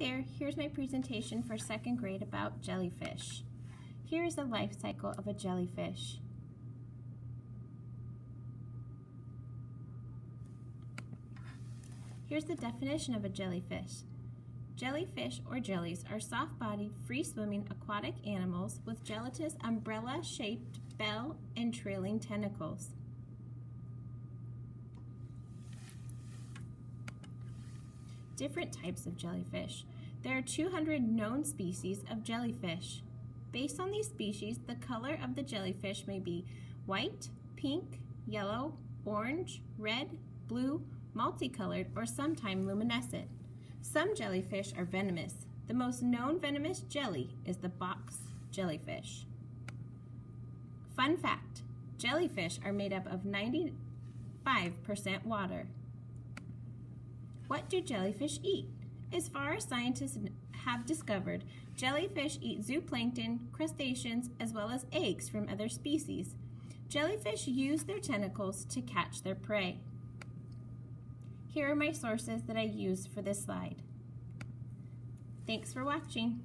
there, here's my presentation for second grade about jellyfish. Here is the life cycle of a jellyfish. Here's the definition of a jellyfish. Jellyfish or jellies are soft-bodied, free-swimming aquatic animals with gelatinous umbrella-shaped bell and trailing tentacles. Different types of jellyfish. There are 200 known species of jellyfish. Based on these species, the color of the jellyfish may be white, pink, yellow, orange, red, blue, multicolored, or sometimes luminescent. Some jellyfish are venomous. The most known venomous jelly is the box jellyfish. Fun fact, jellyfish are made up of 95% water. What do jellyfish eat? As far as scientists have discovered, jellyfish eat zooplankton, crustaceans, as well as eggs from other species. Jellyfish use their tentacles to catch their prey. Here are my sources that I used for this slide. Thanks for watching.